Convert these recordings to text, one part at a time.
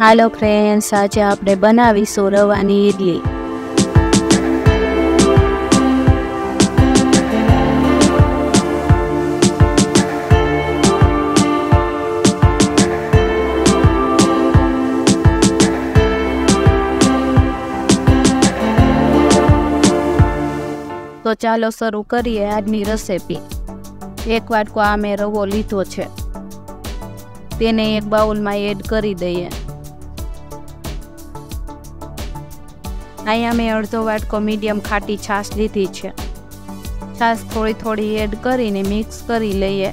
હાલો friends આજે આપણે બનાવીશું રવાની ઈડલી. તો ચાલો શરૂ કરીએ આજની રેસીપી એક વાટકો આ મેં રવો લીધો છે. તેને એક બાઉલમાં એડ કરી દઈએ. અહીંયા મેં અડધો વાટકો મીડિયમ ખાટી છાશ લીધી છે. છાશ થોડી થોડી એડ કરીને મિક્સ કરી લઈએ.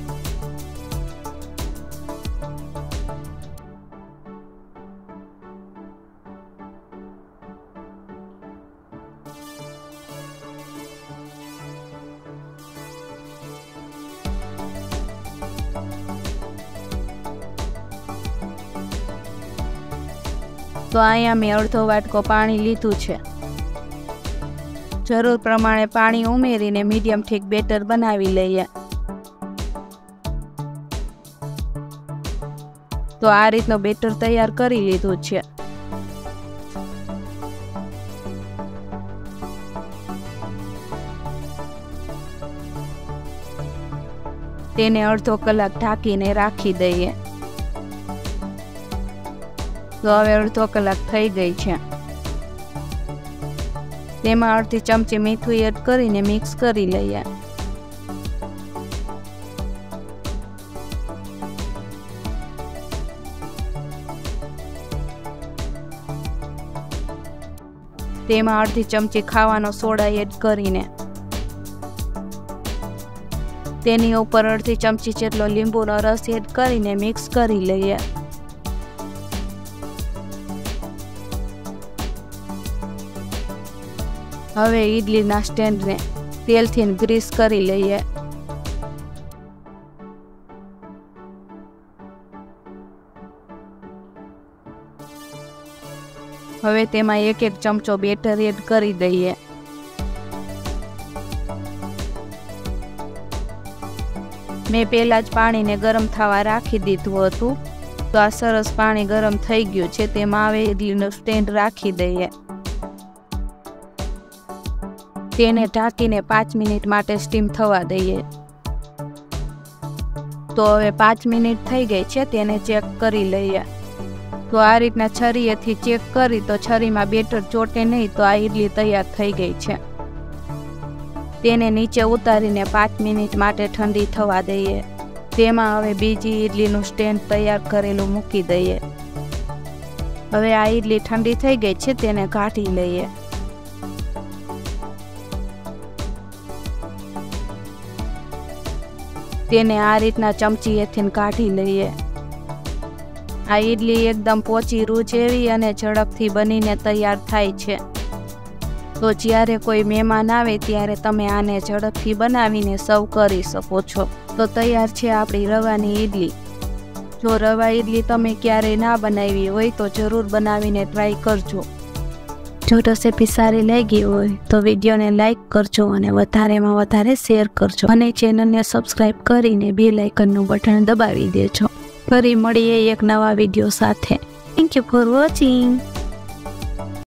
તો અહીંયા મેં અડધો વાટકો પાણી લીધું છે. જરૂર પ્રમાણે પાણી ઉમેરીને મીડિયમ ઠીક બેટર બનાવી લઈએ. તો આ રીતનો બેટર તૈયાર કરી લીધું છે. તેને અડધો કલાક ઢાંકીને રાખી દઈએ. તો હવે અડધો કલાક થઈ ગઈ છે. તેમાં અડધી ચમચી મીઠું એડ કરીને મિક્સ કરી લઈએ. તેમાં અડધી ચમચી ખાવાનો સોડા એડ કરીને. તેની ઉપર અડધી ચમચી જેટલો લીંબુનો રસ એડ કરીને મિક્સ કરી લઈએ. હવે ઈડલીના સ્ટેન્ડને તેલથી ગ્રીસ કરી લઈએ. હવે તેમાં એક એક ચમચો બેટર એડ કરી દઈએ. મેં પહેલાં જ પાણીને ગરમ થવા રાખી દીધું હતું. તો આ સરસ પાણી ગરમ થઈ ગયું છે, તેમાં હવે ઈડલીનું સ્ટેન્ડ રાખી દઈએ. તેને ઢાંકીને પાંચ મિનિટ માટે સ્ટીમ થવા દઈએ. તો હવે પાંચ મિનિટ થઈ ગઈ છે, તેને ચેક કરી લઈએ. તો આ રીતના છરીએથી ચેક કરી, તો છરીમાં બેટર ચોટે નહીં, તો આ ઈડલી તૈયાર થઈ ગઈ છે. તેને નીચે ઉતારીને પાંચ મિનિટ માટે ઠંડી થવા દઈએ. તેમાં હવે બીજી ઈડલીનું સ્ટેન્ડ તૈયાર કરેલું મૂકી દઈએ. હવે આ ઈડલી ઠંડી થઈ ગઈ છે, તેને કાઢી લઈએ. તેને આ રીતના ચમચીએથી કાઢી લઈએ. આ ઈડલી એકદમ પોચી રૂ જેવી અને ઝડપથી બનીને તૈયાર થાય છે. તો જ્યારે કોઈ મહેમાન આવે ત્યારે તમે આને ઝડપથી બનાવીને સર્વ કરી શકો છો. તો તૈયાર છે આપણી રવાની ઈડલી. જો રવા ઈડલી તમે ક્યારેય ના બનાવી હોય તો જરૂર બનાવીને ટ્રાય કરજો. જો રેસીપી સારી લાગી હોય તો વિડીયોને લાઇક કરજો અને વધારેમાં વધારે શેર કરજો. અને ચેનલને સબસ્ક્રાઈબ કરીને બે લાઇકનનું બટન દબાવી દેજો. ફરી મળીએ એક નવા વીડિયો સાથે. Thank you for watching